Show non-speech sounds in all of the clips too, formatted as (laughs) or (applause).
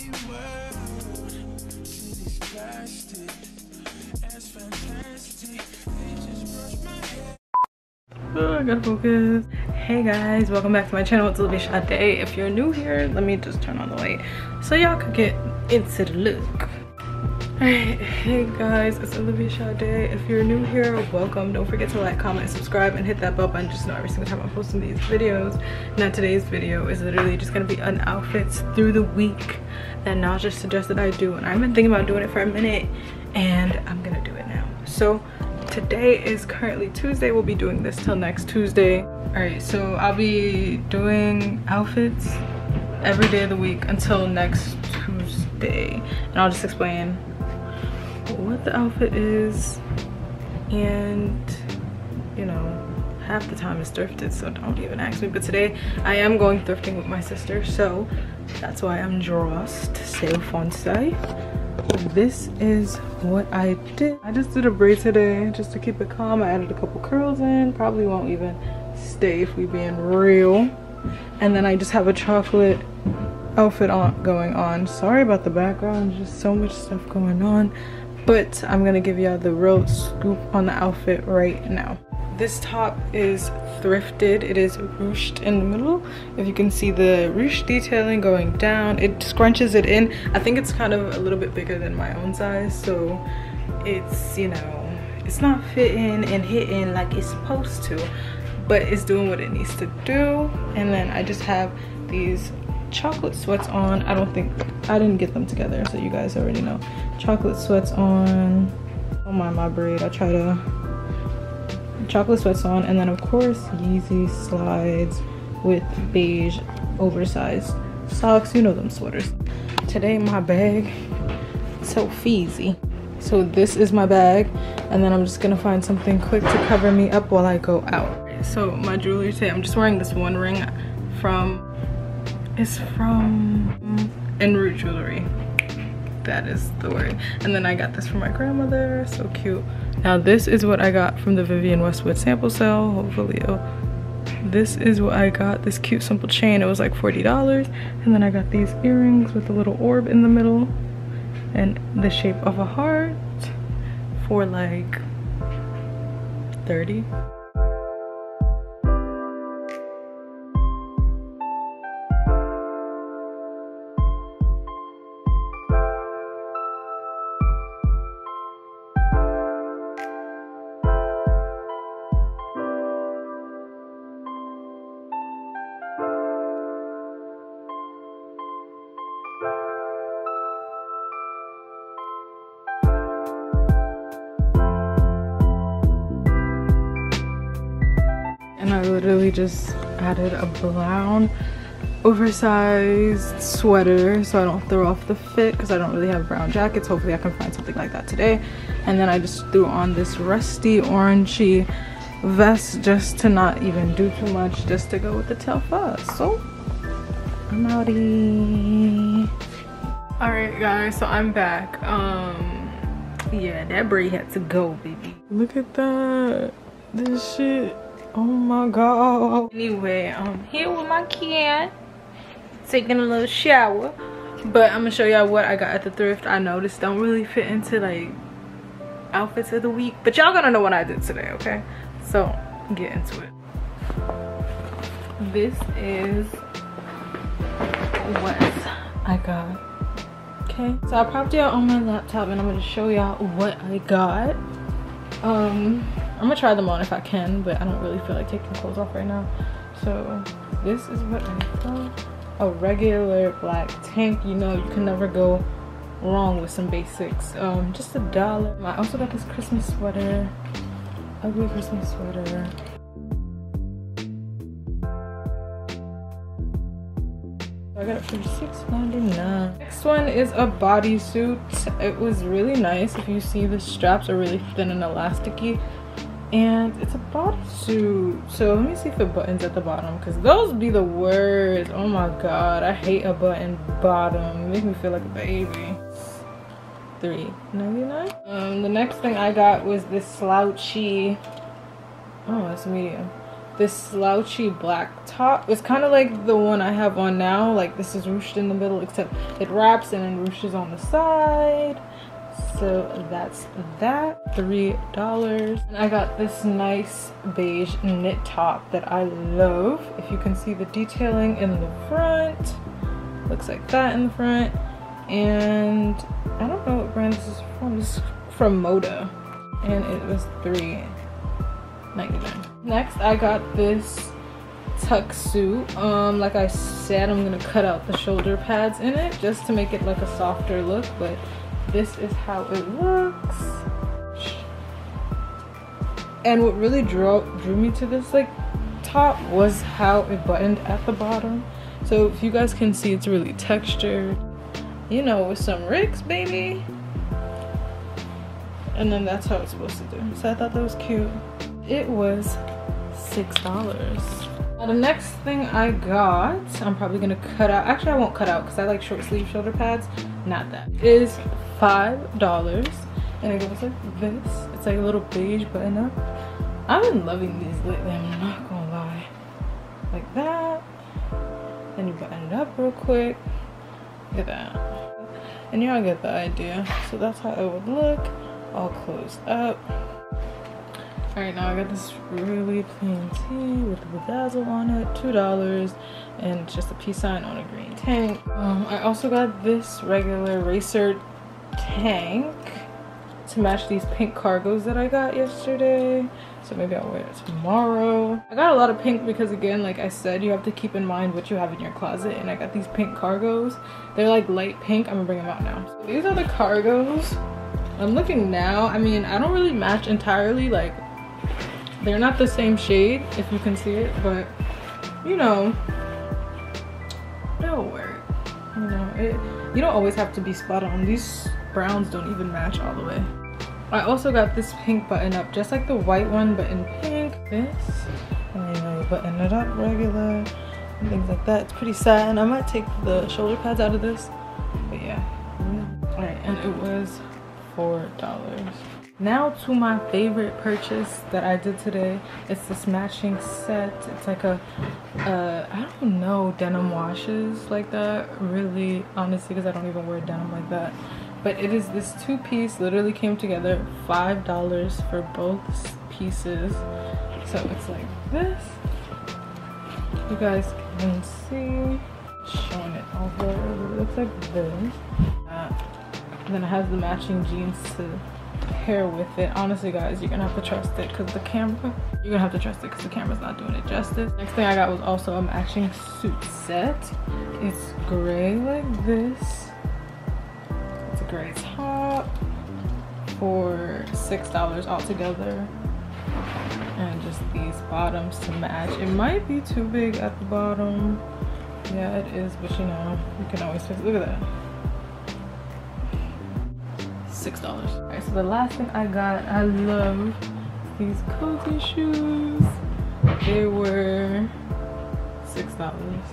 Oh, I gotta focus. Hey guys, welcome back to my channel. It's Olivia Sade. If you're new here, let me just turn on the light so y'all can get into the look. Alright, hey guys, it's Olivia Sade. If you're new here, welcome. Don't forget to like, comment, subscribe, and hit that bell button just know every single time I'm posting these videos. Now today's video is literally just gonna be an outfits through the week that Naja suggested I do. And I've been thinking about doing it for a minute and I'm gonna do it now. So today is currently Tuesday. We'll be doing this till next Tuesday. All right, so I'll be doing outfits every day of the week until next Tuesday. And I'll just explain what the outfit is and you know half the time it's thrifted so don't even ask me. But today i am going thrifting with my sister so that's why i'm dressed so fancy this is what i did. I just did a braid today just to keep it calm. I added a couple curls in. Probably won't even stay if we being real. And then i just have a chocolate outfit on going on. Sorry about the background. Just so much stuff going on but I'm gonna give y'all the real scoop on the outfit right now. This top is thrifted. It is ruched in the middle. If you can see the ruched detailing going down, it scrunches it in. I think it's kind of a little bit bigger than my own size, so it's, you know, it's not fitting and hitting like it's supposed to, but it's doing what it needs to do. And then I just have these chocolate sweats on. I don't think, I didn't get them together, so you guys already know. Chocolate sweats on. Oh my, my braid. I try to, chocolate sweats on. And then of course, Yeezy slides with beige oversized socks. You know them sweaters. Today my bag, so feezy. So this is my bag. And then I'm just gonna find something quick to cover me up while I go out. So my jewelry today, I'm just wearing this one ring from is from En Jewelry. That is the word. And then I got this from my grandmother, so cute. Now this is what I got from the Vivienne Westwood sample sale, hopefully oh, this is what I got, this cute simple chain. It was like $40. And then I got these earrings with a little orb in the middle and the shape of a heart for like 30 literally just added a brown oversized sweater so I don't throw off the fit because I don't really have brown jackets. Hopefully I can find something like that today. And then I just threw on this rusty orangey vest just to not even do too much just to go with the first. So I'm outie. Alright guys, so I'm back. Um yeah, that braid had to go, baby. Look at that. This shit Oh my god. Anyway, I'm here with my kid. Taking a little shower. But I'm gonna show y'all what I got at the thrift. I know this don't really fit into like outfits of the week. But y'all gonna know what I did today, okay? So get into it. This is what I got. Okay. So I propped y'all on my laptop and I'm gonna show y'all what I got. Um I'm gonna try them on if I can, but I don't really feel like taking clothes off right now. So this is what I got. A regular black tank. You know, you can never go wrong with some basics. Um, just a dollar. I also got this Christmas sweater. Ugly Christmas sweater. I got it for $6.99. Next one is a bodysuit. It was really nice. If you see the straps are really thin and elasticy and it's a bodysuit so let me see if the buttons at the bottom because those be the worst oh my god i hate a button bottom it makes me feel like a baby Three ninety nine. um the next thing i got was this slouchy oh that's medium this slouchy black top. It's kind of like the one I have on now. Like this is ruched in the middle, except it wraps and then ruches on the side. So that's that, $3. And I got this nice beige knit top that I love. If you can see the detailing in the front, looks like that in the front. And I don't know what brand this is from. This is from Moda. And it was three ninety nine. Next, I got this tuck suit. Um, like I said, I'm gonna cut out the shoulder pads in it just to make it like a softer look, but this is how it looks. And what really drew drew me to this like top was how it buttoned at the bottom. So if you guys can see, it's really textured. You know, with some ricks, baby. And then that's how it's supposed to do. So I thought that was cute. It was $6. Now the next thing I got, I'm probably gonna cut out, actually I won't cut out because I like short sleeve shoulder pads, not that, is $5 and it goes like this. It's like a little beige button up. I've been loving these lately, I'm not gonna lie. Like that. Then you button it up real quick. Look at that. And y'all get the idea. So that's how it would look, all closed up. Alright, now I got this really plain tee with the bedazzle on it, $2, and just a peace sign on a green tank. Um, I also got this regular racer tank to match these pink cargos that I got yesterday. So maybe I'll wear it tomorrow. I got a lot of pink because again, like I said, you have to keep in mind what you have in your closet. And I got these pink cargos. They're like light pink. I'm gonna bring them out now. So these are the cargos. I'm looking now. I mean, I don't really match entirely. Like they're not the same shade, if you can see it, but you know, it'll work. You know, it. You don't always have to be spot on. These browns don't even match all the way. I also got this pink button up, just like the white one, but in pink. This, and I button it up regular, and things like that. It's pretty sad, and I might take the shoulder pads out of this, but yeah. All right, and it was four dollars. Now to my favorite purchase that I did today. It's this matching set. It's like a, uh, I don't know, denim washes like that. Really, honestly, because I don't even wear denim like that. But it is this two piece, literally came together, $5 for both pieces. So it's like this. You guys can see, showing it over, it looks like this. Uh, then it has the matching jeans to pair with it honestly guys you're gonna have to trust it because the camera you're gonna have to trust it because the camera's not doing it justice next thing i got was also a matching suit set it's gray like this gray top for six dollars altogether. And just these bottoms to match. It might be too big at the bottom. Yeah it is but you know you can always fix it. Look at that. Six dollars. All right so the last thing i got i love these cozy shoes. They were six dollars.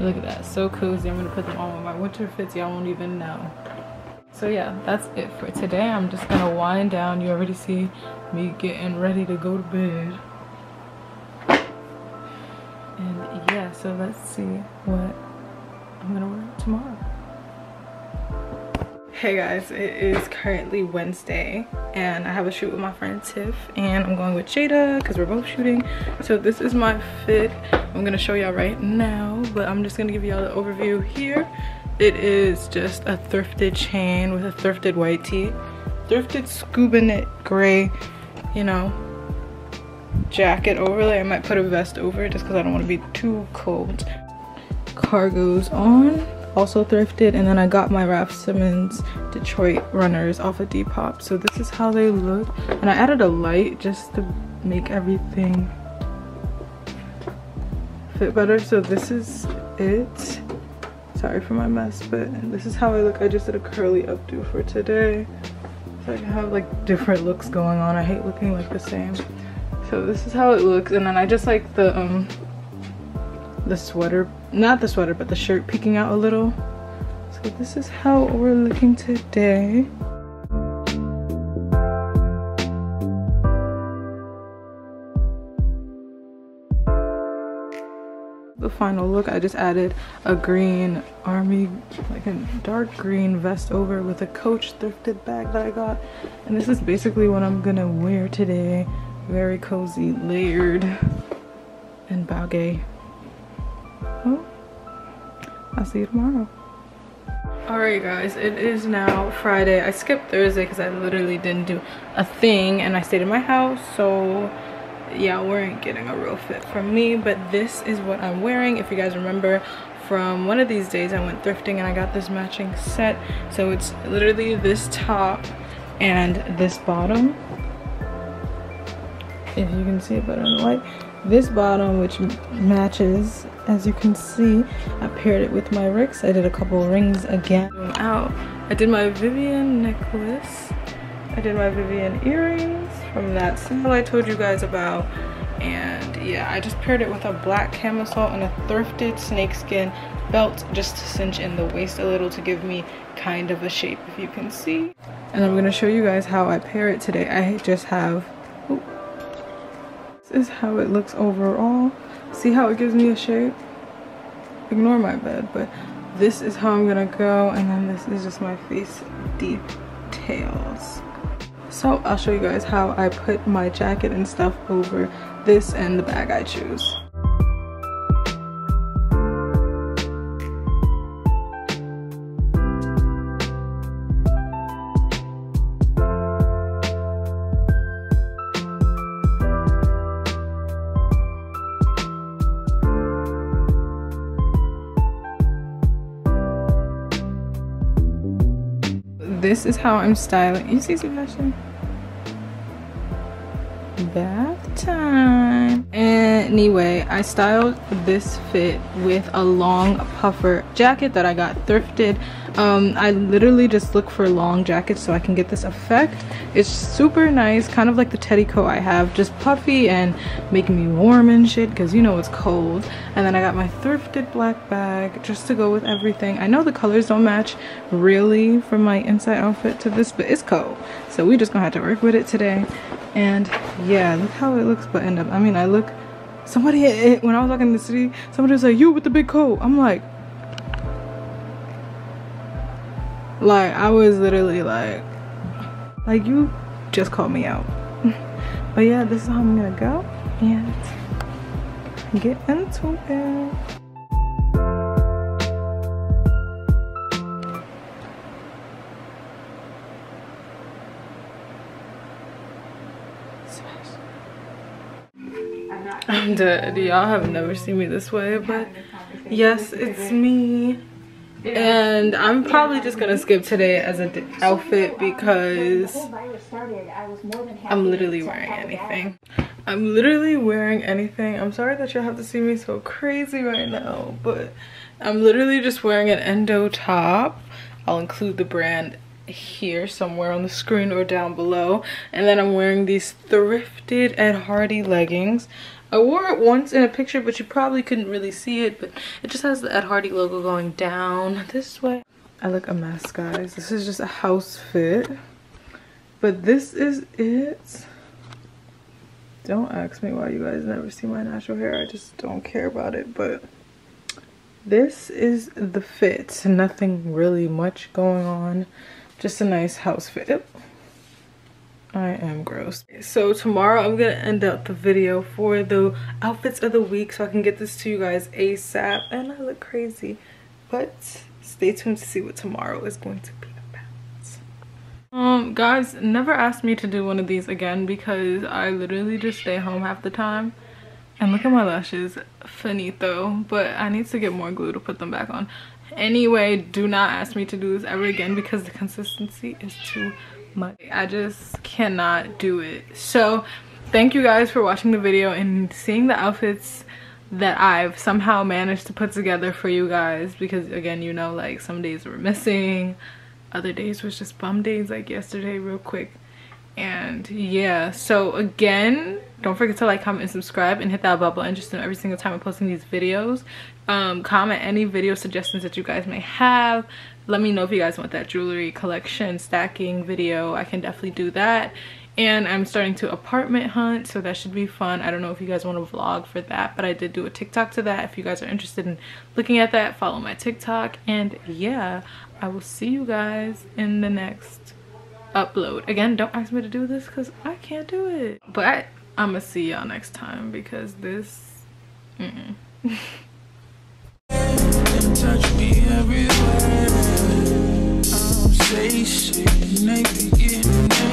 Look at that so cozy. I'm gonna put them on with my winter fits. Y'all won't even know so yeah that's it for today i'm just gonna wind down you already see me getting ready to go to bed and yeah so let's see what i'm gonna wear tomorrow Hey guys, it is currently Wednesday and I have a shoot with my friend Tiff and I'm going with Jada because we're both shooting. So this is my fit. I'm gonna show y'all right now, but I'm just gonna give y'all the overview here. It is just a thrifted chain with a thrifted white tee. Thrifted scuba knit gray, you know, jacket overlay. I might put a vest over it just because I don't want to be too cold. Cargos on also thrifted and then i got my Raf Simons detroit runners off of Depop so this is how they look and i added a light just to make everything fit better so this is it sorry for my mess but this is how i look. I just did a curly updo for today. So i can have like different looks going on. I hate looking like the same. So this is how it looks and then i just like the um the sweater not the sweater but the shirt peeking out a little. So this is how we're looking today final look. I just added a green army, like a dark green vest over with a Coach thrifted bag that I got. And this is basically what I'm gonna wear today. Very cozy, layered, and baggy. Oh, I'll see you tomorrow. Alright guys, it is now Friday. I skipped Thursday because I literally didn't do a thing and I stayed in my house. So yeah, we weren't getting a real fit from me. But this is what I'm wearing. If you guys remember from one of these days, I went thrifting and I got this matching set. So it's literally this top and this bottom. If you can see it better in the light this bottom which matches as you can see i paired it with my ricks i did a couple rings again out i did my Vivienne necklace i did my Vivienne earrings from that symbol i told you guys about and yeah i just paired it with a black camisole and a thrifted snakeskin belt just to cinch in the waist a little to give me kind of a shape if you can see and i'm to show you guys how i pair it today i just have this is how it looks overall. See how it gives me a shape? Ignore my bed, but this is how I'm gonna go and then this is just my face details. So I'll show you guys how I put my jacket and stuff over this and the bag I choose. This is how I'm styling. You see Sebastian? Bath Anyway, I styled this fit with a long puffer jacket that I got thrifted. Um, i literally just look for long jackets so i can get this effect. It's super nice kind of like the teddy coat i have just puffy and making me warm and shit because you know it's cold. And then i got my thrifted black bag just to go with everything. I know the colors don't match really from my inside outfit to this but it's cold. So we just gonna have to work with it today. And yeah look how it looks buttoned up. I mean i look somebody when i was walking in the city somebody was like you with the big coat. I'm like like i was literally like like you just called me out. (laughs) But yeah this is how i'm gonna go and get into it dead. Uh, y'all have never seen me this way, but yes, it's me and I'm probably just gonna skip today as an outfit because I'm literally wearing anything. I'm literally wearing anything. I'm sorry that you'll have to see me so crazy right now, but I'm literally just wearing an Endieu top. I'll include the brand here somewhere on the screen or down below. And then I'm wearing these thrifted Ed Hardy leggings. I wore it once in a picture, but you probably couldn't really see it, but it just has the Ed Hardy logo going down this way. I look a mess, guys. This is just a house fit, but this is it. Don't ask me why you guys never see my natural hair. I just don't care about it, but this is the fit. Nothing really much going on. Just a nice house fit. I am gross. So tomorrow I'm gonna end up the video for the outfits of the week so I can get this to you guys ASAP. And I look crazy. But stay tuned to see what tomorrow is going to be about. Um, guys, never ask me to do one of these again because I literally just stay home half the time. And look at my lashes, finito. But I need to get more glue to put them back on. Anyway, do not ask me to do this ever again because the consistency is too I just cannot do it. So thank you guys for watching the video and seeing the outfits that I've somehow managed to put together for you guys because again you know like some days were missing other days was just bum days like yesterday real quick. And yeah so again don't forget to like comment and subscribe and hit that bell button just know every single time i'm posting these videos. Um, comment any video suggestions that you guys may have let me know if you guys want that jewelry collection stacking video. I can definitely do that. And i'm starting to apartment hunt so that should be fun. I don't know if you guys want to vlog for that but i did do a tiktok to that. If you guys are interested in looking at that follow my tiktok. And yeah i will see you guys in the next upload. Again don't ask me to do this because i can't do it. But I, i'm gonna see y'all next time because this mm -mm. (laughs) touch me every places, maybe getting there.